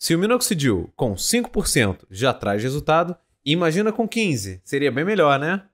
Se o minoxidil com 5% já traz resultado, imagina com 15%. Seria bem melhor, né?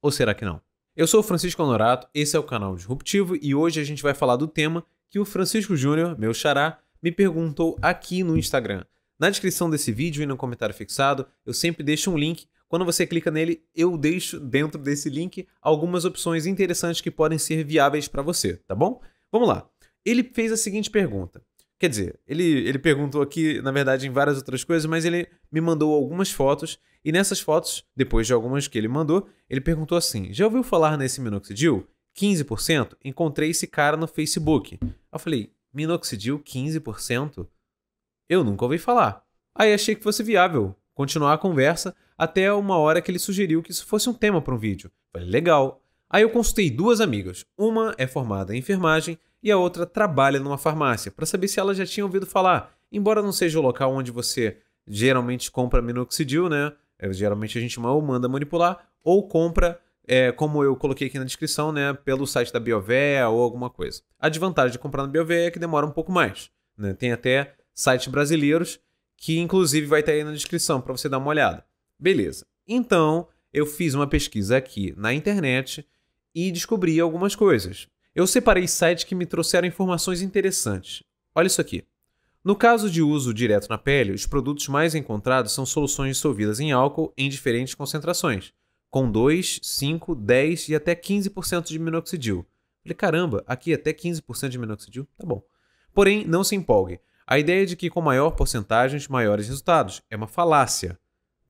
Ou será que não? Eu sou o Francisco Honorato, esse é o canal Disruptivo e hoje a gente vai falar do tema que o Francisco Júnior, meu xará, me perguntou aqui no Instagram. Na descrição desse vídeo e no comentário fixado, eu sempre deixo um link. Quando você clica nele, eu deixo dentro desse link algumas opções interessantes que podem ser viáveis para você, tá bom? Vamos lá. Ele fez a seguinte pergunta. Quer dizer, ele, ele perguntou aqui, na verdade, em várias outras coisas, mas ele me mandou algumas fotos. E nessas fotos, depois de algumas que ele mandou, ele perguntou assim: Já ouviu falar nesse minoxidil? 15%? Encontrei esse cara no Facebook. Eu falei: Minoxidil 15%? Eu nunca ouvi falar. Aí achei que fosse viável continuar a conversa até uma hora que ele sugeriu que isso fosse um tema para um vídeo. Falei: Legal. Aí eu consultei duas amigas. Uma é formada em enfermagem e a outra trabalha numa farmácia, para saber se ela já tinha ouvido falar. Embora não seja o local onde você geralmente compra minoxidil, né? É, geralmente a gente ou manda manipular ou compra, é, como eu coloquei aqui na descrição, né? Pelo site da Biovea ou alguma coisa. A desvantagem de comprar na Biovea é que demora um pouco mais. Né? Tem até sites brasileiros que inclusive vai estar aí na descrição para você dar uma olhada. Beleza. Então, eu fiz uma pesquisa aqui na internet e descobri algumas coisas. Eu separei sites que me trouxeram informações interessantes. Olha isso aqui. No caso de uso direto na pele, os produtos mais encontrados são soluções dissolvidas em álcool em diferentes concentrações, com 2, 5, 10 e até 15% de minoxidil. Falei, caramba, aqui até 15% de minoxidil? Tá bom. Porém, não se empolgue. A ideia de que com maior porcentagem, maiores resultados é uma falácia,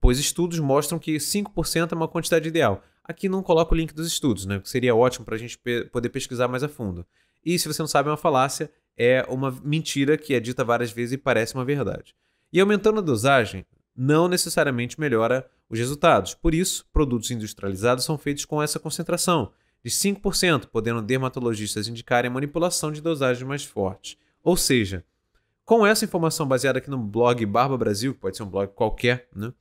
pois estudos mostram que 5% é uma quantidade ideal. Aqui não coloco o link dos estudos, né? Que seria ótimo para a gente poder pesquisar mais a fundo. E se você não sabe, é uma falácia, é uma mentira que é dita várias vezes e parece uma verdade. E aumentando a dosagem, não necessariamente melhora os resultados. Por isso, produtos industrializados são feitos com essa concentração, de 5%, podendo dermatologistas indicarem manipulação de dosagens mais fortes. Ou seja, com essa informação baseada aqui no blog Barba Brasil, que pode ser um blog qualquer, né?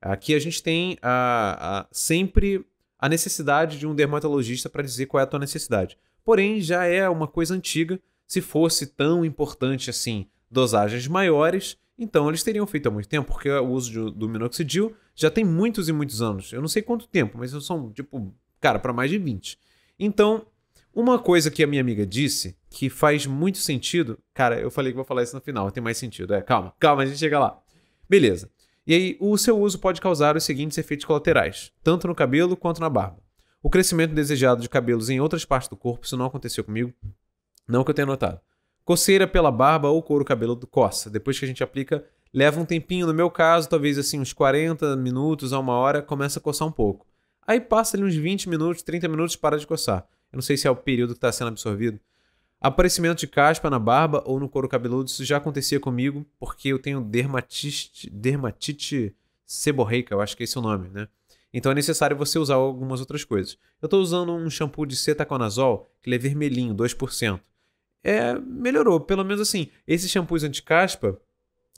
aqui a gente tem a, a sempre a necessidade de um dermatologista para dizer qual é a tua necessidade. Porém, já é uma coisa antiga. Se fosse tão importante assim, dosagens maiores, então eles teriam feito há muito tempo, porque o uso do minoxidil já tem muitos e muitos anos. Eu não sei quanto tempo, mas são, tipo, cara, para mais de 20. Então, uma coisa que a minha amiga disse que faz muito sentido, cara, eu falei que vou falar isso no final, tem mais sentido. É, calma, calma, a gente chega lá. Beleza. E aí, o seu uso pode causar os seguintes efeitos colaterais, tanto no cabelo quanto na barba. O crescimento desejado de cabelos em outras partes do corpo, isso não aconteceu comigo, não que eu tenha notado. Coceira pela barba ou couro cabeludo coça. Depois que a gente aplica, leva um tempinho, no meu caso, talvez assim uns 40 minutos a uma hora, começa a coçar um pouco. Aí passa ali uns 20 minutos, 30 minutos, para de coçar. Eu não sei se é o período que está sendo absorvido. Aparecimento de caspa na barba ou no couro cabeludo, isso já acontecia comigo, porque eu tenho dermatite, dermatite seborreica, eu acho que esse é o nome, né? Então é necessário você usar algumas outras coisas. Eu estou usando um shampoo de cetaconazol, que ele é vermelhinho, 2%. É, melhorou, pelo menos assim. Esses shampoos anti-caspa,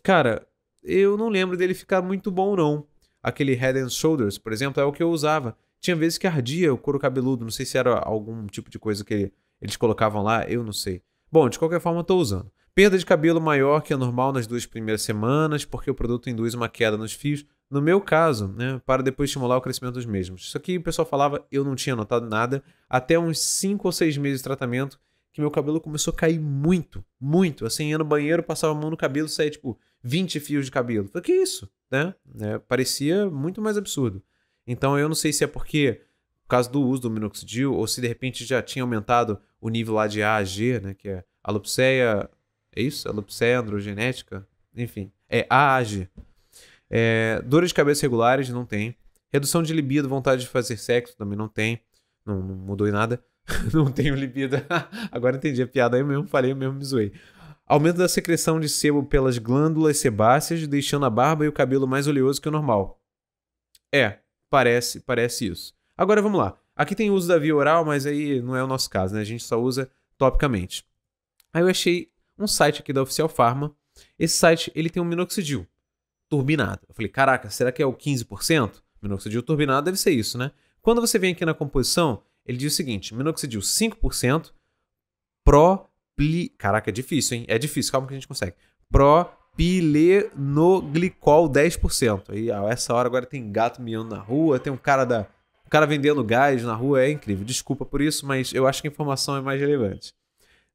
cara, eu não lembro dele ficar muito bom não. Aquele Head and Shoulders, por exemplo, é o que eu usava. Tinha vezes que ardia o couro cabeludo, não sei se era algum tipo de coisa que ele eles colocavam lá, eu não sei. Bom, de qualquer forma, estou usando. Perda de cabelo maior que a normal nas duas primeiras semanas, porque o produto induz uma queda nos fios. No meu caso, né, para depois estimular o crescimento dos mesmos. Isso aqui o pessoal falava, eu não tinha notado nada. Até uns 5 ou 6 meses de tratamento, que meu cabelo começou a cair muito, muito. Assim, ia no banheiro, passava a mão no cabelo, saía tipo 20 fios de cabelo. Falei, que isso? Né? É, parecia muito mais absurdo. Então eu não sei se é porque por causa do uso do minoxidil, ou se de repente já tinha aumentado o nível lá de A a G, né, que é alopecia, é isso? Alopecia androgenética? Enfim, é A a G. É, dores de cabeça regulares, não tem. Redução de libido, vontade de fazer sexo, também não tem. Não, não mudou em nada. não tenho libido. Agora entendi a piada, eu mesmo falei, eu mesmo me zoei. Aumento da secreção de sebo pelas glândulas sebáceas, deixando a barba e o cabelo mais oleoso que o normal. É, parece, parece isso. Agora vamos lá. Aqui tem uso da via oral, mas aí não é o nosso caso, né? A gente só usa topicamente. Aí eu achei um site aqui da Oficial Pharma. Esse site, ele tem um minoxidil turbinado. Eu falei, caraca, será que é o 15%? Minoxidil turbinado deve ser isso, né? Quando você vem aqui na composição, ele diz o seguinte: minoxidil 5%, propli... Caraca, é difícil, hein? É difícil, calma que a gente consegue. propilenoglicol 10%. Aí, a essa hora agora tem gato miando na rua, tem um cara da o cara vendendo gás na rua, é incrível. Desculpa por isso, mas eu acho que a informação é mais relevante.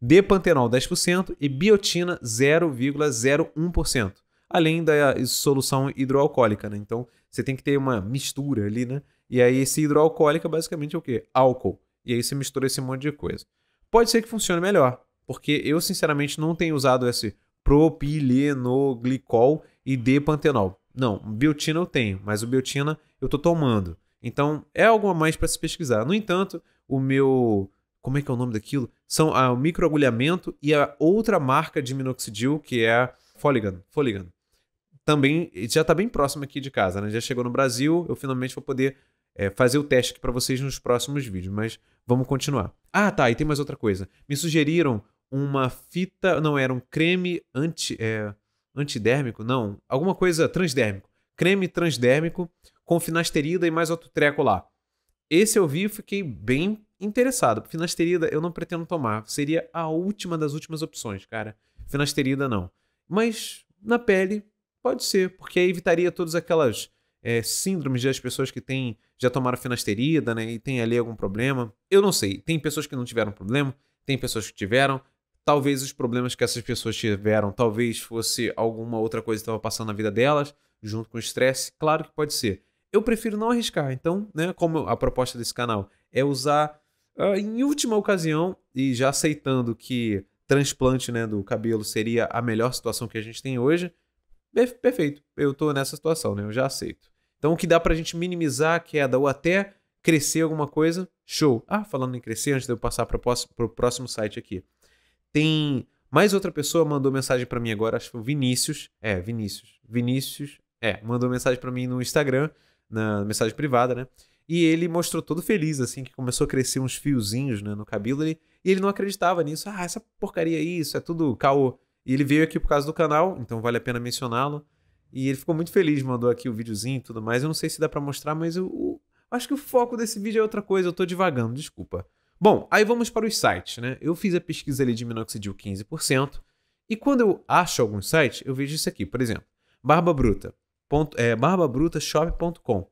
Depantenol 10% e biotina 0,01%. Além da solução hidroalcoólica, né? Então, você tem que ter uma mistura ali, né? E aí, esse hidroalcoólica basicamente é o quê? Álcool. E aí você mistura esse monte de coisa. Pode ser que funcione melhor, porque eu, sinceramente, não tenho usado esse propilenoglicol e depantenol. Não, biotina eu tenho, mas o biotina eu tô tomando. Então, é algo a mais para se pesquisar. No entanto, o meu. Como é que é o nome daquilo? São o microagulhamento e a outra marca de minoxidil, que é a Foligan. Foligan. Também já está bem próximo aqui de casa, né? Já chegou no Brasil, eu finalmente vou poder é, fazer o teste aqui para vocês nos próximos vídeos, mas vamos continuar. Ah, tá, e tem mais outra coisa. Me sugeriram uma fita, não, era um creme anti, é, antidérmico, não, alguma coisa transdérmico. Creme transdérmico com finasterida e mais outro treco lá. Esse eu vi e fiquei bem interessado. Finasterida eu não pretendo tomar. Seria a última das últimas opções, cara. Finasterida não. Mas na pele pode ser, porque aí evitaria todas aquelas é, síndromes das pessoas que têm, já tomaram finasterida, né? E tem ali algum problema. Eu não sei. Tem pessoas que não tiveram problema, tem pessoas que tiveram. Talvez os problemas que essas pessoas tiveram, talvez fosse alguma outra coisa que estava passando na vida delas, junto com o estresse. Claro que pode ser eu prefiro não arriscar. Então, né, como a proposta desse canal é usar uh, em última ocasião e já aceitando que transplante né, do cabelo seria a melhor situação que a gente tem hoje, perfeito. Eu estou nessa situação, né? Eu já aceito. Então, o que dá para a gente minimizar a queda ou até crescer alguma coisa, show. Ah, falando em crescer, antes de eu passar para o próximo site aqui. Tem mais outra pessoa mandou mensagem para mim agora, acho que foi o Vinícius. É, Vinícius. Vinícius, é, mandou mensagem para mim no Instagram na mensagem privada, né? E ele mostrou todo feliz, assim, que começou a crescer uns fiozinhos né, no cabelo. e ele não acreditava nisso. Ah, essa porcaria aí, isso é tudo caô. E ele veio aqui por causa do canal, então vale a pena mencioná-lo. E ele ficou muito feliz, mandou aqui o videozinho e tudo mais. Eu não sei se dá para mostrar, mas eu, eu, acho que o foco desse vídeo é outra coisa. Eu tô devagando, desculpa. Bom, aí vamos para os sites, né? Eu fiz a pesquisa ali de minoxidil 15%. E quando eu acho algum site, eu vejo isso aqui, por exemplo. Barba Bruta é, barbabrutashop.com.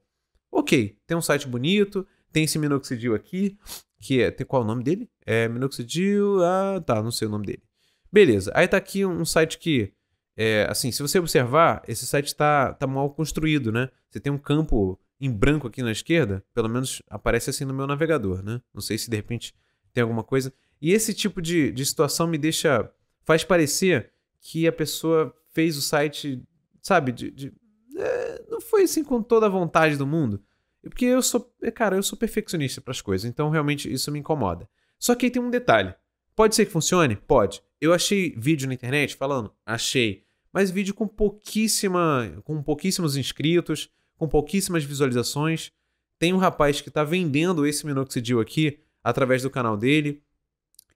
Ok, tem um site bonito, tem esse minoxidil aqui, que é. Tem qual é o nome dele? É minoxidil. Ah, tá, não sei o nome dele. Beleza, aí tá aqui um site que. É, assim, se você observar, esse site está tá mal construído, né? Você tem um campo em branco aqui na esquerda, pelo menos aparece assim no meu navegador, né? Não sei se de repente tem alguma coisa. E esse tipo de, de situação me deixa. faz parecer que a pessoa fez o site, sabe, de, de é, não foi assim com toda a vontade do mundo. Porque eu sou, é, cara, eu sou perfeccionista para as coisas, então realmente isso me incomoda. Só que aí tem um detalhe. Pode ser que funcione? Pode. Eu achei vídeo na internet falando, achei, mas vídeo com pouquíssima, com pouquíssimos inscritos, com pouquíssimas visualizações. Tem um rapaz que está vendendo esse minoxidil aqui através do canal dele.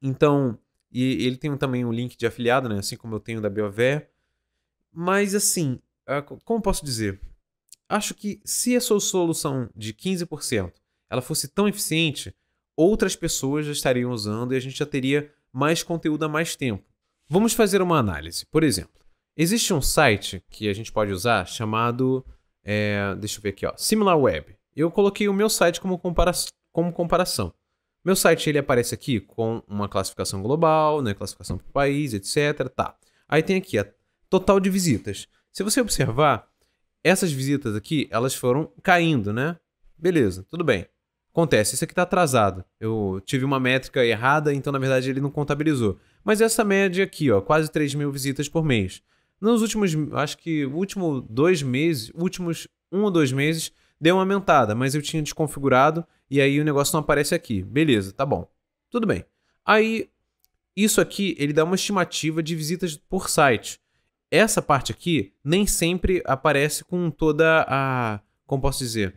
Então, e ele tem também um link de afiliado, né? Assim como eu tenho da Biover. Mas assim, ah, como posso dizer? Acho que se a sua solução de 15% ela fosse tão eficiente, outras pessoas já estariam usando e a gente já teria mais conteúdo há mais tempo. Vamos fazer uma análise. Por exemplo, existe um site que a gente pode usar chamado. É, deixa eu ver aqui, ó, SimilarWeb. Eu coloquei o meu site como, compara como comparação. Meu site ele aparece aqui com uma classificação global, né, classificação por país, etc. Tá. Aí tem aqui a total de visitas. Se você observar, essas visitas aqui, elas foram caindo, né? Beleza, tudo bem. Acontece, isso aqui está atrasado. Eu tive uma métrica errada, então na verdade ele não contabilizou. Mas essa média aqui, ó, quase 3 mil visitas por mês. Nos últimos, acho que último dois meses, últimos um ou dois meses, deu uma aumentada, mas eu tinha desconfigurado e aí o negócio não aparece aqui. Beleza, tá bom. Tudo bem. Aí, isso aqui, ele dá uma estimativa de visitas por site essa parte aqui nem sempre aparece com toda a. Como posso dizer?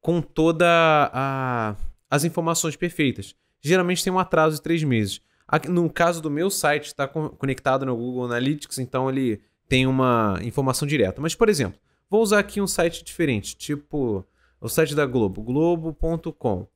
Com toda a, as informações perfeitas. Geralmente tem um atraso de três meses. No caso do meu site, está conectado no Google Analytics, então ele tem uma informação direta. Mas, por exemplo, vou usar aqui um site diferente, tipo o site da Globo, globo.com.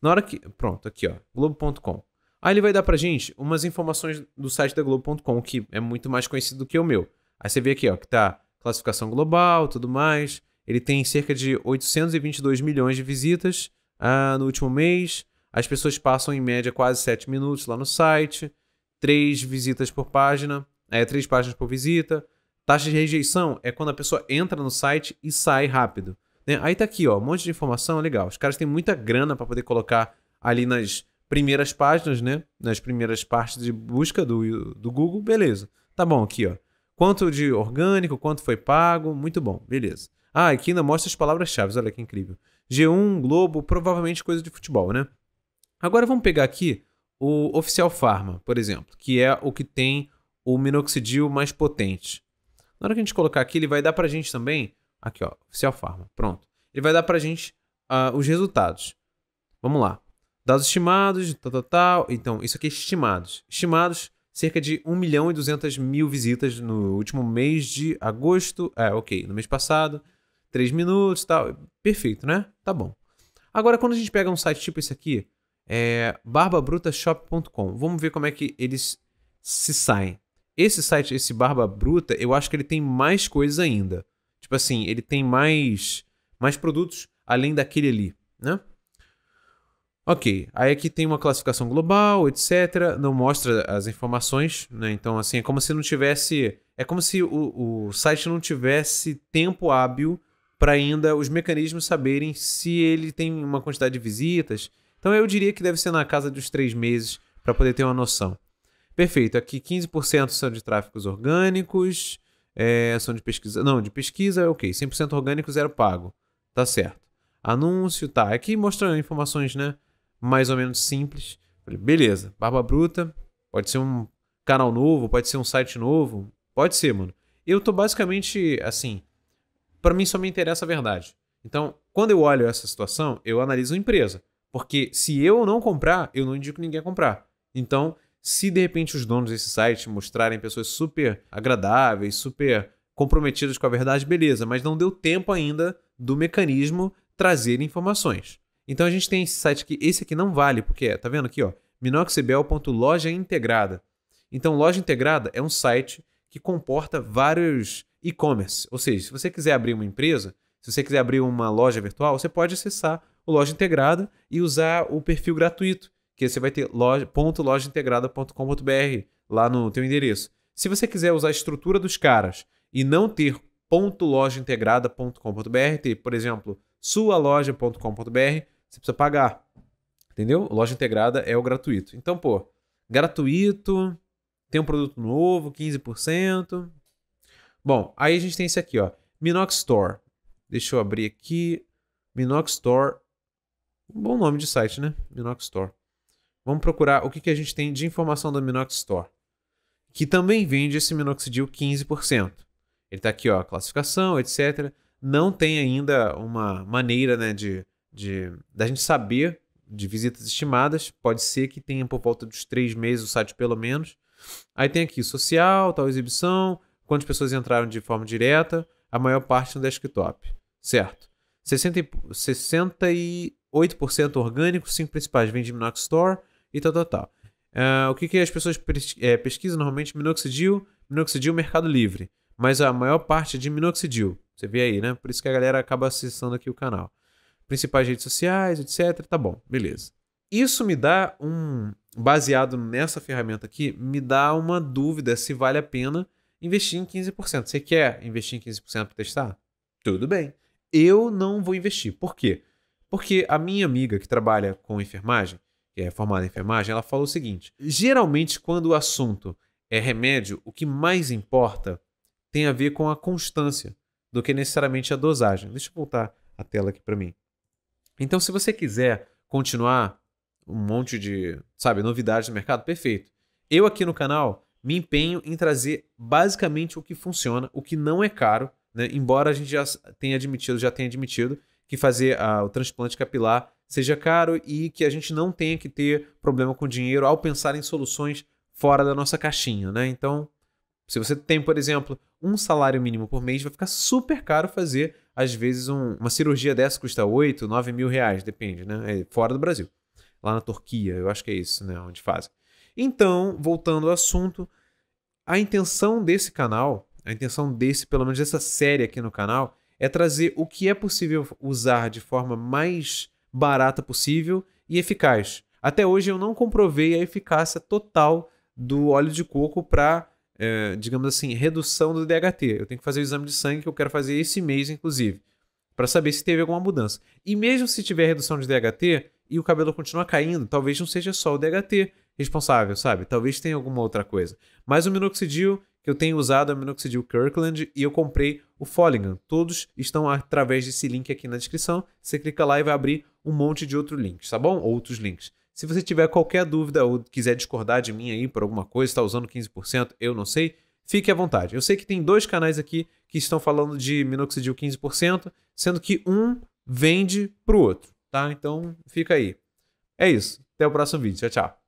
Na hora que. Pronto, aqui, ó, globo.com. Aí ele vai dar pra gente umas informações do site da Globo.com, que é muito mais conhecido do que o meu. Aí você vê aqui, ó, que tá classificação global, tudo mais. Ele tem cerca de 822 milhões de visitas ah, no último mês. As pessoas passam em média quase 7 minutos lá no site. 3 visitas por página, é 3 páginas por visita. Taxa de rejeição é quando a pessoa entra no site e sai rápido. Né? Aí tá aqui, ó, um monte de informação legal. Os caras têm muita grana para poder colocar ali nas primeiras páginas, né? Nas primeiras partes de busca do, do Google, beleza. Tá bom aqui, ó. Quanto de orgânico, quanto foi pago, muito bom, beleza. Ah, aqui ainda mostra as palavras-chave, olha que incrível. G1, Globo, provavelmente coisa de futebol, né? Agora vamos pegar aqui o Oficial Pharma, por exemplo, que é o que tem o minoxidil mais potente. Na hora que a gente colocar aqui, ele vai dar pra gente também, aqui ó, Oficial Pharma, pronto. Ele vai dar pra gente uh, os resultados. Vamos lá. Dados estimados, tal, tal, tal. Então, isso aqui é estimados. Estimados, cerca de 1 milhão e 200 mil visitas no último mês de agosto. É, ok, no mês passado. 3 minutos tal. Perfeito, né? Tá bom. Agora, quando a gente pega um site tipo esse aqui, é barbabrutashop.com. Vamos ver como é que eles se saem. Esse site, esse Barba Bruta, eu acho que ele tem mais coisas ainda. Tipo assim, ele tem mais, mais produtos além daquele ali, né? Ok, aí aqui tem uma classificação global, etc. Não mostra as informações, né? Então, assim, é como se não tivesse. É como se o, o site não tivesse tempo hábil para ainda os mecanismos saberem se ele tem uma quantidade de visitas. Então, eu diria que deve ser na casa dos três meses para poder ter uma noção. Perfeito, aqui 15% são de tráficos orgânicos, é, são de pesquisa. Não, de pesquisa, ok. 100% orgânico, zero pago. Tá certo. Anúncio, tá. Aqui mostra informações, né? Mais ou menos simples. Falei, beleza, Barba Bruta, pode ser um canal novo, pode ser um site novo, pode ser, mano. Eu tô basicamente assim, para mim só me interessa a verdade. Então, quando eu olho essa situação, eu analiso a empresa, porque se eu não comprar, eu não indico ninguém a comprar. Então, se de repente os donos desse site mostrarem pessoas super agradáveis, super comprometidas com a verdade, beleza, mas não deu tempo ainda do mecanismo trazer informações. Então a gente tem esse site aqui, esse aqui não vale, porque é, tá vendo aqui, ó, minoxidil.loja integrada. Então, loja integrada é um site que comporta vários e-commerce. Ou seja, se você quiser abrir uma empresa, se você quiser abrir uma loja virtual, você pode acessar o Loja Integrada e usar o perfil gratuito, que você vai ter loja.lojaintegrada.com.br lá no teu endereço. Se você quiser usar a estrutura dos caras e não ter .lojaintegrada.com.br, ter, por exemplo, sualoja.com.br, você precisa pagar. Entendeu? Loja integrada é o gratuito. Então, pô, gratuito, tem um produto novo, 15%. Bom, aí a gente tem esse aqui, ó. Minox Store. Deixa eu abrir aqui. Minox Store. Um bom nome de site, né? Minox Store. Vamos procurar o que, que a gente tem de informação da Minox Store. Que também vende esse minoxidil 15%. Ele está aqui, ó, classificação, etc. Não tem ainda uma maneira né, de de da gente saber de visitas estimadas. Pode ser que tenha por volta dos três meses o site pelo menos. Aí tem aqui social, tal exibição, quantas pessoas entraram de forma direta, a maior parte no desktop. Certo. 60, 68% orgânico, 5 principais vêm de Minox Store e tal, tal, tal. Uh, o que, que as pessoas é, pesquisam normalmente? Minoxidil, Minoxidil Mercado Livre. Mas a maior parte é de Minoxidil. Você vê aí, né? Por isso que a galera acaba acessando aqui o canal principais redes sociais, etc. Tá bom, beleza. Isso me dá um. Baseado nessa ferramenta aqui, me dá uma dúvida se vale a pena investir em 15%. Você quer investir em 15% para testar? Tudo bem. Eu não vou investir. Por quê? Porque a minha amiga que trabalha com enfermagem, que é formada em enfermagem, ela falou o seguinte: geralmente, quando o assunto é remédio, o que mais importa tem a ver com a constância do que necessariamente a dosagem. Deixa eu voltar a tela aqui para mim. Então, se você quiser continuar um monte de, sabe, novidades no mercado, perfeito. Eu aqui no canal me empenho em trazer basicamente o que funciona, o que não é caro, né? Embora a gente já tenha admitido, já tenha admitido que fazer uh, o transplante capilar seja caro e que a gente não tenha que ter problema com dinheiro ao pensar em soluções fora da nossa caixinha, né? Então, se você tem, por exemplo, um salário mínimo por mês, vai ficar super caro fazer, às vezes, um, uma cirurgia dessa custa 8, 9 mil reais, depende, né? É fora do Brasil. Lá na Turquia, eu acho que é isso, né? Onde fazem. Então, voltando ao assunto, a intenção desse canal, a intenção desse, pelo menos dessa série aqui no canal, é trazer o que é possível usar de forma mais barata possível e eficaz. Até hoje eu não comprovei a eficácia total do óleo de coco para, é, digamos assim, redução do DHT. Eu tenho que fazer o exame de sangue que eu quero fazer esse mês, inclusive, para saber se teve alguma mudança. E mesmo se tiver redução de DHT e o cabelo continua caindo, talvez não seja só o DHT responsável, sabe? Talvez tenha alguma outra coisa. Mas o minoxidil que eu tenho usado é o minoxidil Kirkland e eu comprei o Folligan. Todos estão através desse link aqui na descrição. Você clica lá e vai abrir um monte de outros links, tá bom? Outros links. Se você tiver qualquer dúvida ou quiser discordar de mim aí por alguma coisa, está usando 15%, eu não sei, fique à vontade. Eu sei que tem dois canais aqui que estão falando de minoxidil 15%, sendo que um vende para o outro, tá? Então fica aí. É isso. Até o próximo vídeo. Tchau, tchau.